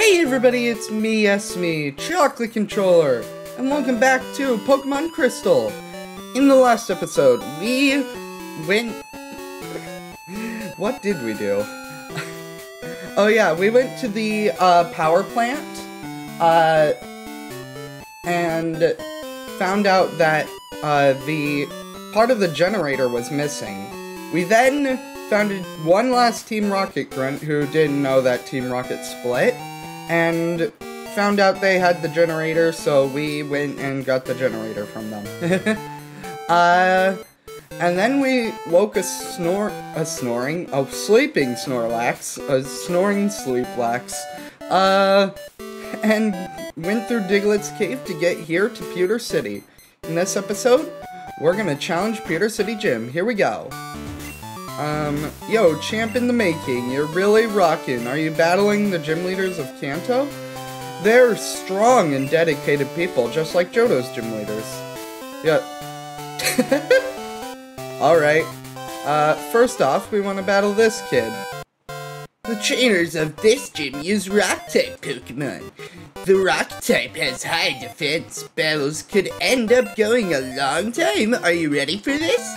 Hey everybody, it's me, yes me, Chocolate Controller, and welcome back to Pokemon Crystal. In the last episode, we went... what did we do? oh yeah, we went to the uh, power plant, uh, and found out that uh, the part of the generator was missing. We then founded one last Team Rocket grunt who didn't know that Team Rocket split, and found out they had the generator, so we went and got the generator from them. uh, and then we woke a snore, a snoring, a sleeping Snorlax, a snoring Sleeplax, uh, and went through Diglett's cave to get here to Pewter City. In this episode, we're gonna challenge Pewter City Gym. Here we go. Um, yo, champ in the making, you're really rocking. Are you battling the gym leaders of Kanto? They're strong and dedicated people, just like Johto's gym leaders. Yeah. Alright. Uh, first off, we want to battle this kid. The trainers of this gym use Rock-type Pokemon. The Rock-type has high defense. Battles could end up going a long time. Are you ready for this?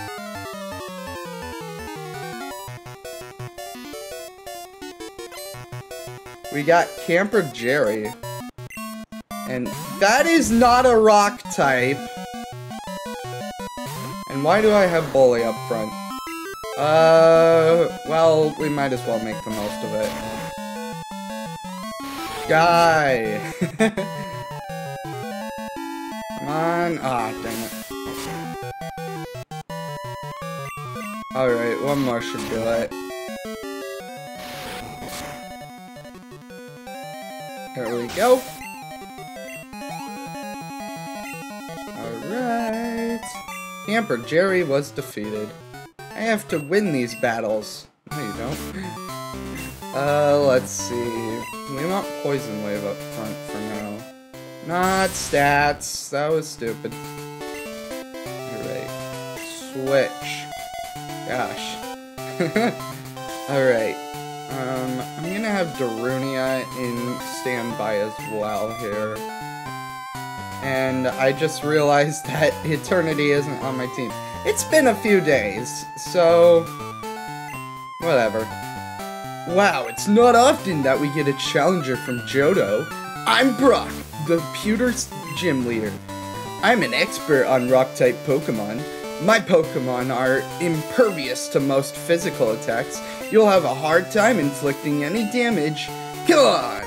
We got Camper Jerry. And that is not a rock type. And why do I have Bully up front? Uh, well, we might as well make the most of it. Guy! Come on. Ah, dang it. Alright, one more should do it. There we go. Alright. Camper Jerry was defeated. I have to win these battles. No, you don't. Uh, let's see. We want Poison Wave up front for now. Not stats. That was stupid. Alright. Switch. Gosh. Alright. Um, I'm gonna have Darunia in standby as well here. And I just realized that Eternity isn't on my team. It's been a few days, so... Whatever. Wow, it's not often that we get a challenger from Johto. I'm Brock, the Pewter's gym leader. I'm an expert on rock-type Pokemon. My Pokemon are impervious to most physical attacks. You'll have a hard time inflicting any damage. Come on!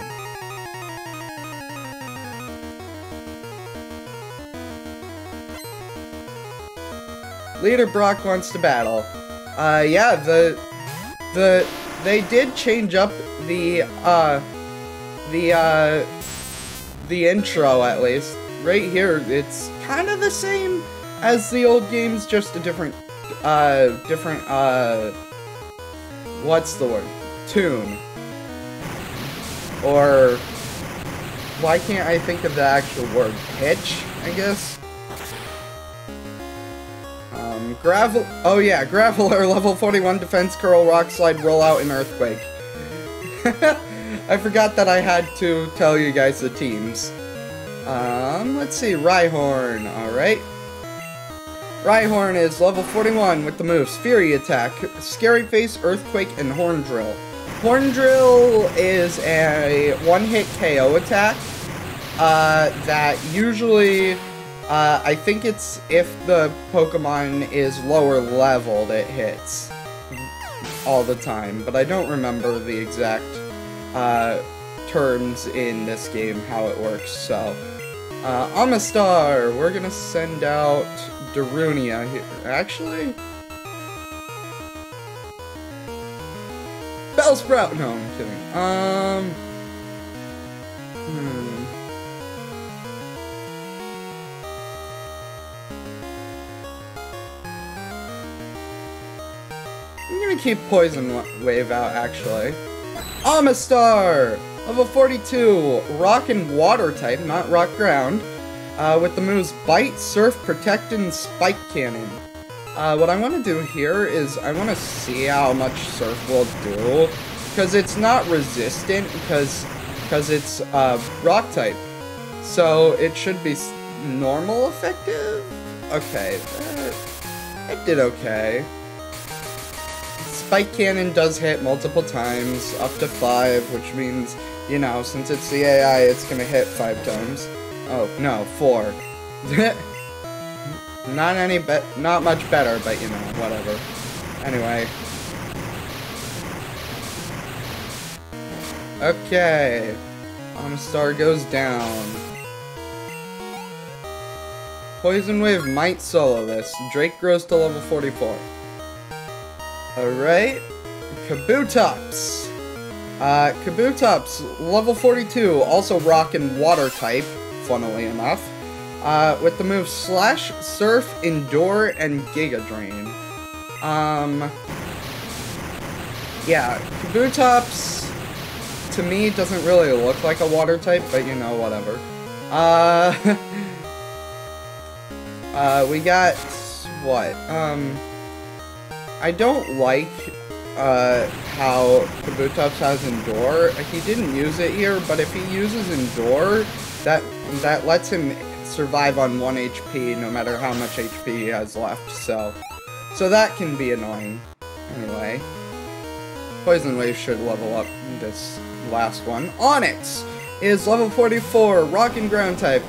Leader Brock wants to battle. Uh, yeah, the, the, they did change up the, uh, the, uh, the intro at least. Right here, it's kind of the same as the old games, just a different, uh, different, uh, what's the word? Tune. Or, why can't I think of the actual word? Pitch, I guess? Um, Gravel, oh yeah, Graveler, level 41, Defense, Curl, Rock Slide, Rollout, and Earthquake. I forgot that I had to tell you guys the teams. Um, let's see, Rhyhorn, alright. Rhyhorn is level 41 with the moves Fury Attack, Scary Face, Earthquake, and Horn Drill. Horn Drill is a one-hit KO attack uh, that usually, uh, I think it's if the Pokemon is lower leveled, it hits all the time, but I don't remember the exact uh, terms in this game, how it works, so... Uh, Omastar, we're gonna send out Darunia here. Actually? Bellsprout! No, I'm kidding. Um... Hmm... I'm gonna keep Poison Wave out, actually. Omastar! Level 42, Rock and Water type, not Rock Ground, uh, with the moves Bite, Surf, Protect, and Spike Cannon. Uh, what I want to do here is I want to see how much Surf will do, because it's not resistant, because because it's uh, rock type. So it should be normal effective? Okay, that, that did okay. Spike Cannon does hit multiple times, up to five, which means, you know, since it's the AI, it's gonna hit five times. Oh, no, four. not any bet, not much better, but you know, whatever. Anyway. Okay. Omastar goes down. Poison Wave might solo this. Drake grows to level 44. Alright. Kabutops. Uh, Kabutops, level 42, also rock and water type, funnily enough. Uh, with the moves Slash, Surf, Endure, and Giga Drain. Um, yeah, Kabutops, to me, doesn't really look like a water type, but you know, whatever. Uh, Uh, we got, what, um, I don't like, uh, how Kabutops has Endure. He didn't use it here, but if he uses Endure, that, that lets him survive on 1 HP no matter how much HP he has left, so, so that can be annoying. Anyway, Poison Wave should level up this last one. Onix is level 44, Rock and Ground type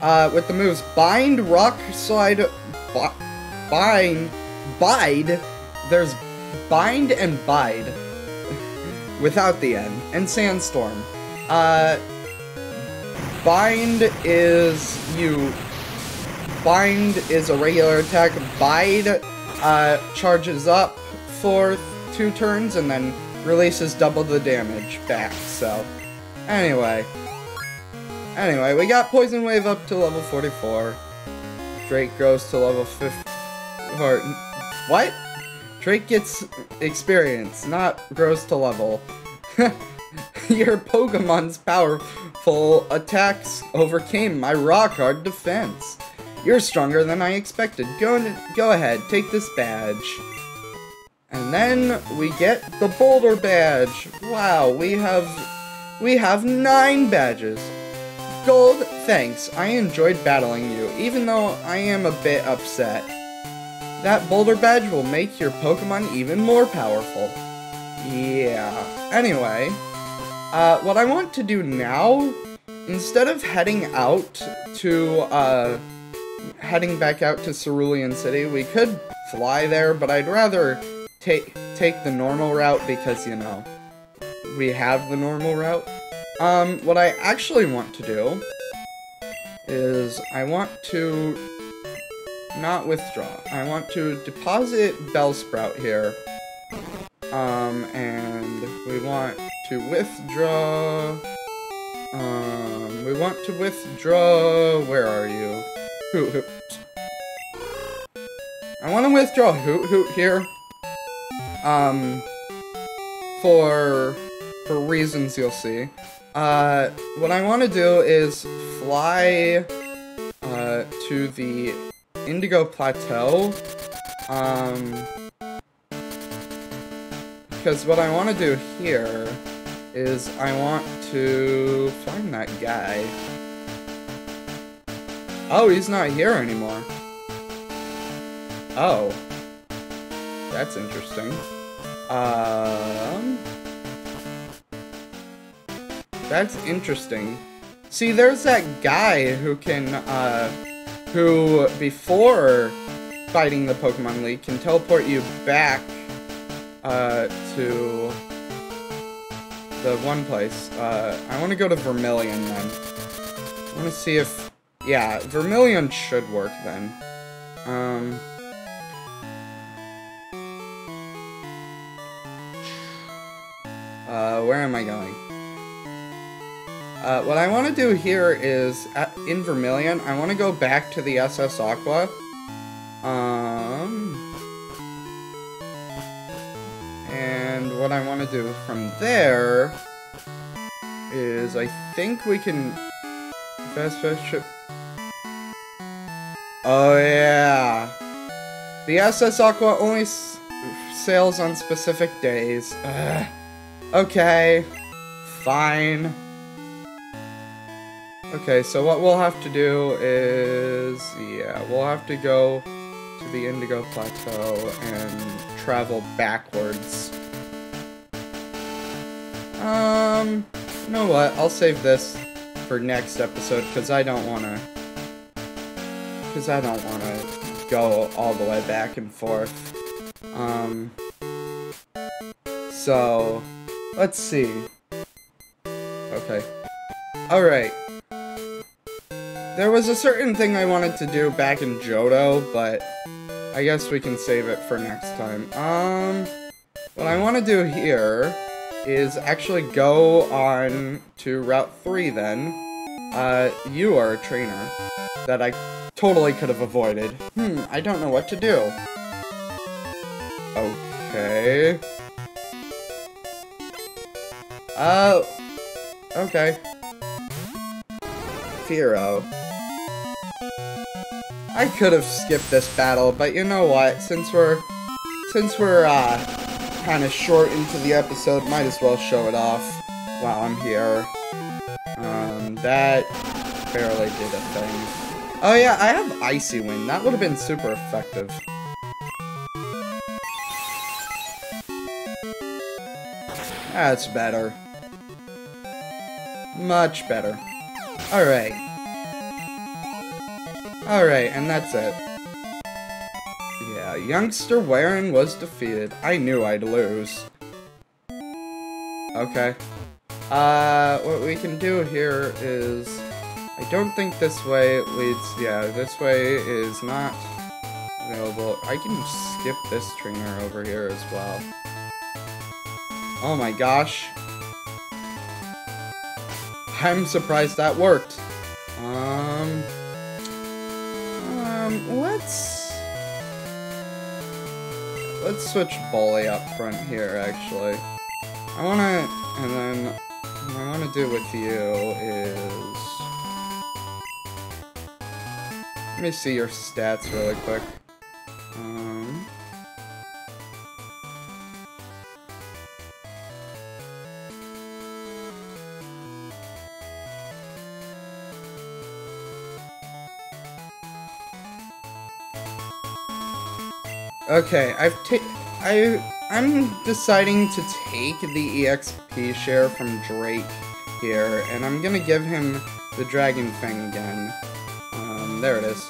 uh, with the moves Bind, Rock Slide, Bind, Bide. There's Bind and Bide without the N, and Sandstorm. Uh, bind is you. Bind is a regular attack. Bide uh, charges up for two turns and then releases double the damage back. So, anyway. Anyway, we got Poison Wave up to level 44. Drake grows to level 50. Or, what? Drake gets experience, not grows to level. Your Pokemon's powerful attacks overcame my rock hard defense. You're stronger than I expected. Go, go ahead, take this badge. And then we get the Boulder badge. Wow, we have we have nine badges. Gold, thanks. I enjoyed battling you, even though I am a bit upset. That boulder badge will make your Pokemon even more powerful. Yeah. Anyway, uh, what I want to do now, instead of heading out to, uh, heading back out to Cerulean City, we could fly there, but I'd rather take take the normal route because, you know, we have the normal route. Um, what I actually want to do is I want to not withdraw. I want to deposit Bellsprout here. Um, and we want to withdraw... Um, we want to withdraw... Where are you? Hoothoot. I want to withdraw Hoothoot here. Um, for, for reasons you'll see. Uh, what I want to do is fly uh, to the Indigo Plateau. Um, because what I want to do here is I want to find that guy. Oh, he's not here anymore. Oh. That's interesting. Um... That's interesting. See, there's that guy who can, uh, who, before fighting the Pokemon League, can teleport you back, uh, to the one place. Uh, I want to go to Vermilion then. I want to see if, yeah, Vermilion should work then. Um... Uh, where am I going? Uh, what I want to do here is, at, in Vermilion, I want to go back to the SS Aqua. What I want to do from there is I think we can fast fast ship. Oh yeah, the SS Aqua only sails on specific days. Ugh. Okay, fine. Okay, so what we'll have to do is, yeah, we'll have to go to the Indigo Plateau and travel backwards. Um, you know what? I'll save this for next episode because I don't want to, because I don't want to go all the way back and forth. Um, so, let's see. Okay. Alright. There was a certain thing I wanted to do back in Johto, but I guess we can save it for next time. Um, what I want to do here is actually go on to Route 3 then. Uh, you are a trainer that I totally could have avoided. Hmm, I don't know what to do. Okay. Uh, okay. Firo. I could have skipped this battle, but you know what? Since we're, since we're, uh, kind of short into the episode, might as well show it off while I'm here. Um, that barely did a thing. Oh yeah, I have Icy Wind. That would have been super effective. That's better. Much better. Alright. Alright, and that's it. Youngster Warren was defeated. I knew I'd lose. Okay. Uh, what we can do here is... I don't think this way leads... Yeah, this way is not available. I can skip this trainer over here as well. Oh my gosh. I'm surprised that worked. Um... Um, let's... Let's switch Bully up front here, actually. I wanna... And then... What I wanna do with you is... Let me see your stats really quick. Okay, I've I I'm deciding to take the EXP share from Drake here, and I'm gonna give him the Dragon Fang again. Um, there it is.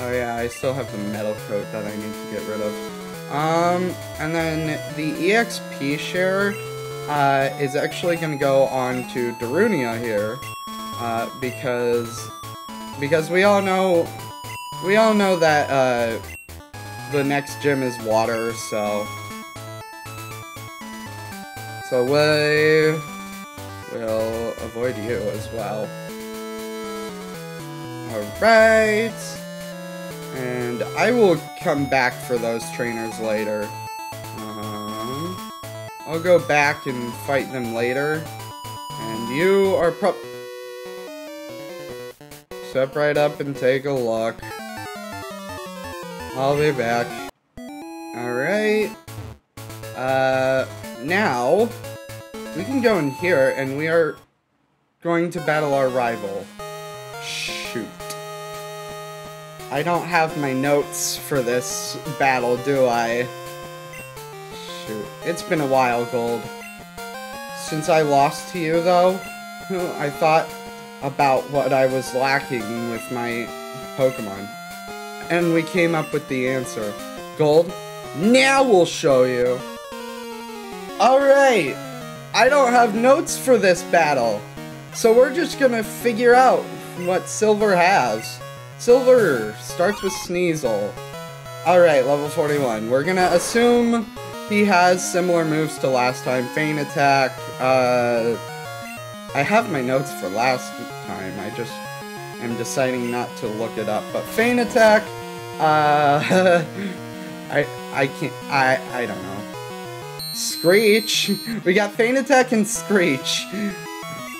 Oh yeah, I still have the metal coat that I need to get rid of. Um, and then the EXP share uh, is actually gonna go on to Darunia here, uh, because because we all know we all know that uh the next gym is water, so... So we will avoid you as well. Alright. And I will come back for those trainers later. Um, I'll go back and fight them later. And you are pro- Step right up and take a look. I'll be back. Alright. Uh, now, we can go in here, and we are going to battle our rival. Shoot. I don't have my notes for this battle, do I? Shoot. It's been a while, Gold. Since I lost to you, though, I thought about what I was lacking with my Pokemon and we came up with the answer. Gold, now we'll show you. Alright, I don't have notes for this battle, so we're just gonna figure out what Silver has. Silver starts with Sneasel. Alright, level 41. We're gonna assume he has similar moves to last time. Feint Attack, uh... I have my notes for last time, I just am deciding not to look it up. But Feint Attack, uh, I I can't I I don't know. Screech. We got Feint Attack and Screech.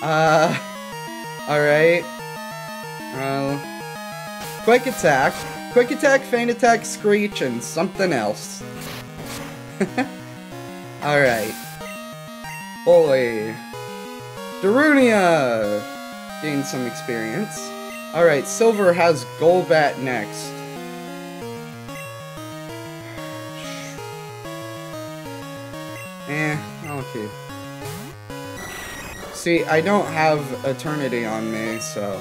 Uh, all right. Uh, Quick Attack, Quick Attack, Feint Attack, Screech, and something else. all right. Holy. Darunia. gain some experience. Alright, Silver has Golbat next. Okay. See, I don't have Eternity on me, so...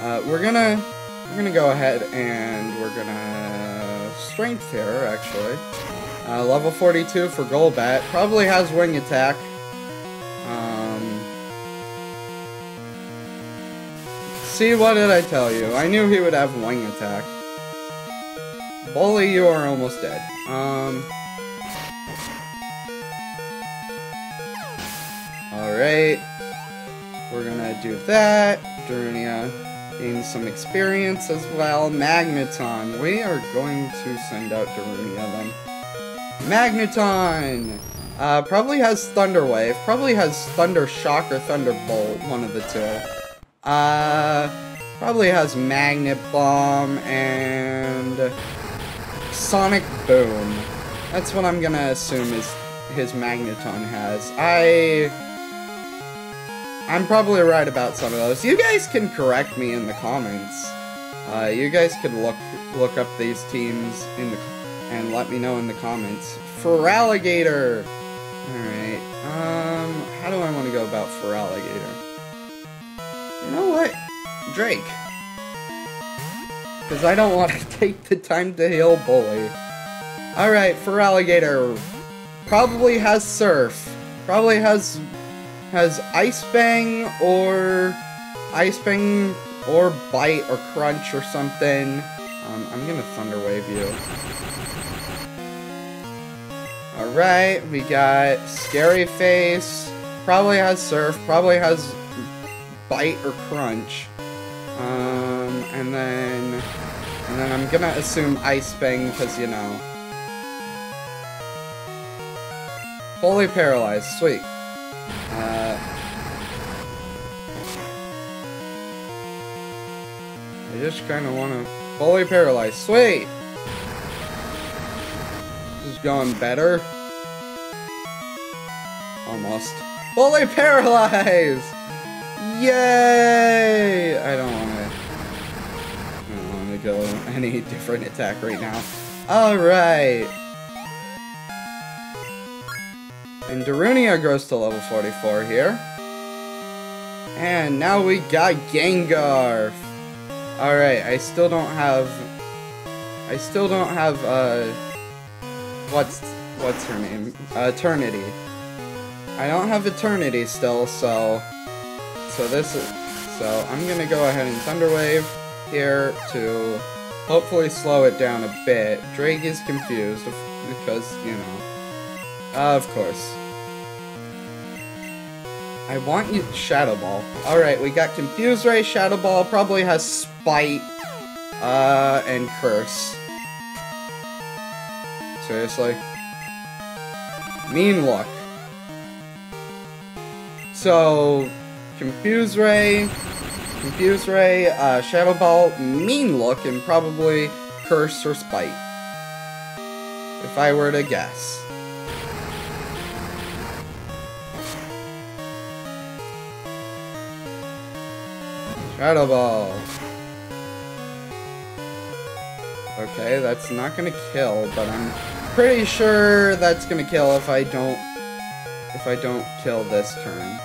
Uh, we're gonna... We're gonna go ahead and we're gonna... Strength here, actually. Uh, level 42 for Golbat. Probably has Wing Attack. Um... See, what did I tell you? I knew he would have Wing Attack. Bully, you are almost dead. Um... Alright. We're gonna do that. Darunia gain some experience as well. Magneton. We are going to send out Darunia then. Magneton! Uh, probably has Thunder Wave. Probably has Thunder Shock or Thunderbolt, one of the two. Uh, probably has Magnet Bomb and Sonic Boom. That's what I'm gonna assume is his Magneton has. I I'm probably right about some of those. You guys can correct me in the comments. Uh, you guys could look look up these teams in the and let me know in the comments. Feraligatr. Alright, um, how do I want to go about Feraligatr? You know what? Drake. Because I don't want to take the time to heal Bully. Alright, Feraligatr. Probably has Surf. Probably has has Ice Fang or Ice Fang or Bite or Crunch or something. Um, I'm gonna Thunder Wave you. Alright, we got Scary Face. Probably has Surf. Probably has Bite or Crunch. Um, and then... And then I'm gonna assume Ice Fang, because, you know... Fully paralyzed. Sweet. Uh, I just kind of want to fully paralyze. Sweet! This is going better. Almost. Fully paralyzed! Yay! I don't want to... I don't want to go any different attack right now. Alright. And Darunia grows to level 44 here. And now we got Gengar. Alright, I still don't have... I still don't have, uh... What's... What's her name? Uh, Eternity. I don't have Eternity still, so... So this is... So I'm gonna go ahead and Thunder Wave here to hopefully slow it down a bit. Drake is confused because, you know... Uh, of course. I want you Shadow Ball. Alright, we got Confuse Ray, Shadow Ball, probably has Spite, uh, and Curse. Seriously? Mean Look. So, Confuse Ray, Confuse Ray, uh, Shadow Ball, Mean Look, and probably Curse or Spite. If I were to guess. Shadow. Okay, that's not gonna kill, but I'm pretty sure that's gonna kill if I don't if I don't kill this turn.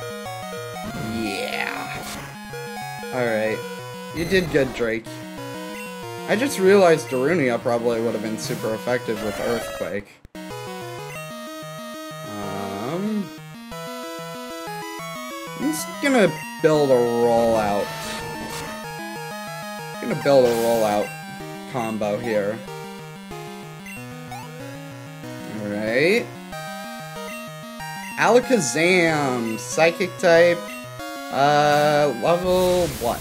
Yeah. Alright. You did good, Drake. I just realized Darunia probably would have been super effective with Earthquake. Um... I'm just gonna build a rollout gonna build a rollout combo here. Alright. Alakazam, Psychic type, uh, level what?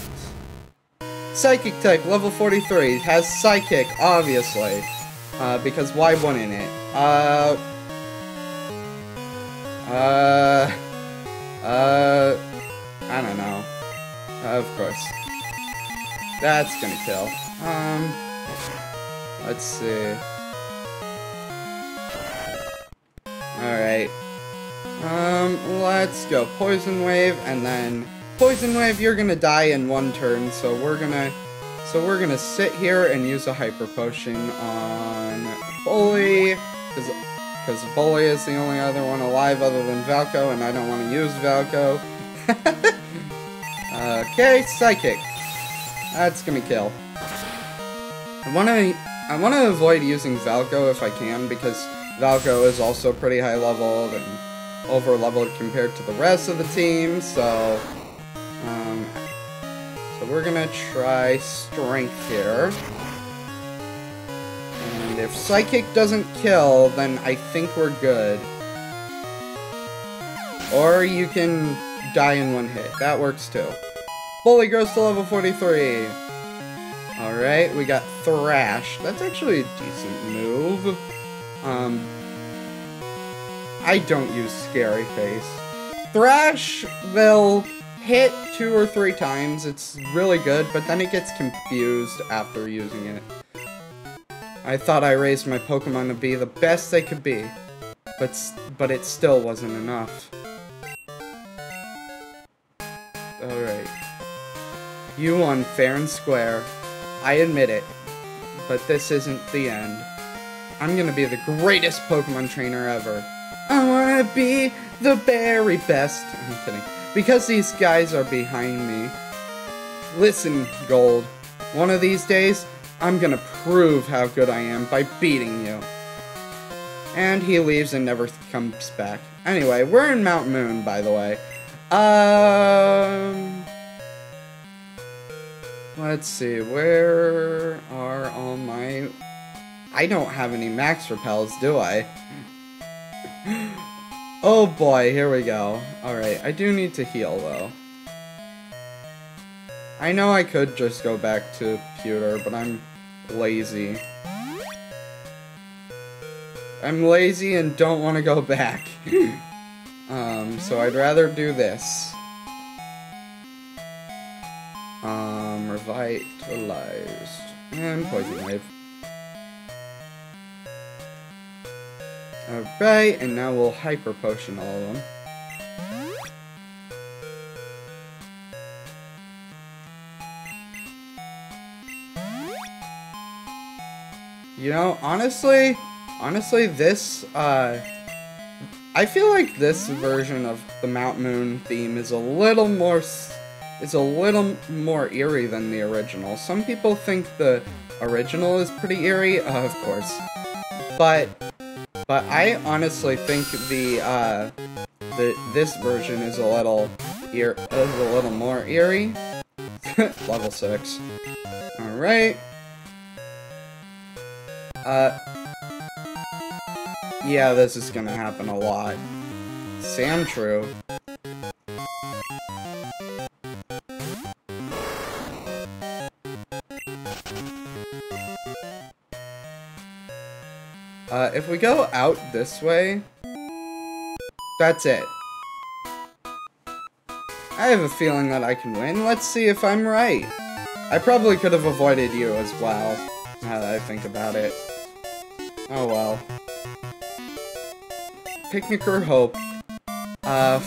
Psychic type, level 43, has Psychic, obviously, uh, because why wouldn't it? Uh, uh, uh, I don't know. Uh, of course. That's gonna kill. Um, let's see. Alright. Um, let's go Poison Wave, and then Poison Wave, you're gonna die in one turn, so we're gonna so we're gonna sit here and use a Hyper Potion on Bully, because because Bully is the only other one alive other than Valko, and I don't want to use Valko. okay, Psychic. That's gonna kill. I wanna I wanna avoid using Valko if I can, because Valko is also pretty high leveled and over leveled compared to the rest of the team, so um, so we're gonna try Strength here. And if Psychic doesn't kill, then I think we're good. Or you can die in one hit. That works too. Bully grows to level 43. Alright, we got Thrash. That's actually a decent move. Um, I don't use Scary Face. Thrash will hit two or three times. It's really good, but then it gets confused after using it. I thought I raised my Pokemon to be the best they could be, but but it still wasn't enough. You won fair and square. I admit it. But this isn't the end. I'm gonna be the greatest Pokemon trainer ever. I wanna be the very best. I'm kidding. Because these guys are behind me. Listen, Gold. One of these days, I'm gonna prove how good I am by beating you. And he leaves and never comes back. Anyway, we're in Mount Moon, by the way. Um... Let's see, where are all my... I don't have any max repels, do I? oh boy, here we go. Alright, I do need to heal, though. I know I could just go back to pewter, but I'm lazy. I'm lazy and don't want to go back. um, so I'd rather do this. Um, revitalized. And poison wave. Alright, and now we'll hyper potion all of them. You know, honestly, honestly, this, uh, I feel like this version of the Mount Moon theme is a little more, is a little more eerie than the original. Some people think the original is pretty eerie, uh, of course, but, but I honestly think the, uh, the, this version is a little, ear, is a little more eerie. Level 6. Alright. Uh, yeah, this is gonna happen a lot. Sam Uh, if we go out this way, that's it. I have a feeling that I can win. Let's see if I'm right. I probably could have avoided you as well, now that I think about it. Oh well. Picnicker Hope. Uh,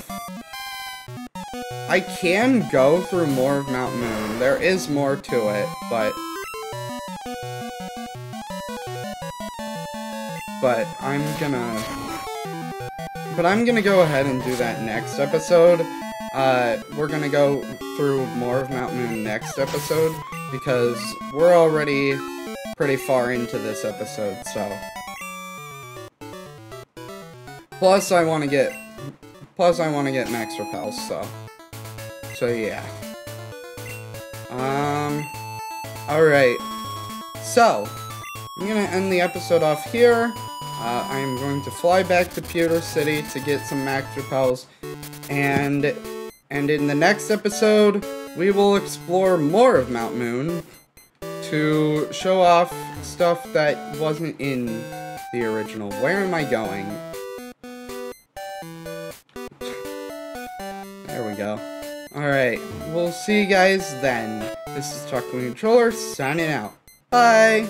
I can go through more of Mount Moon. There is more to it, but... But I'm gonna... But I'm gonna go ahead and do that next episode. Uh, we're gonna go through more of Mount Moon next episode, because we're already pretty far into this episode, so... Plus, I want to get... Plus, I want to get max repels, so... So, yeah. Um... Alright. So, I'm gonna end the episode off here. Uh, I'm going to fly back to Pewter City to get some max repels. And, and in the next episode, we will explore more of Mount Moon to show off stuff that wasn't in the original. Where am I going? There we go. Alright, we'll see you guys then. This is Chocolate Controller, signing out. Bye!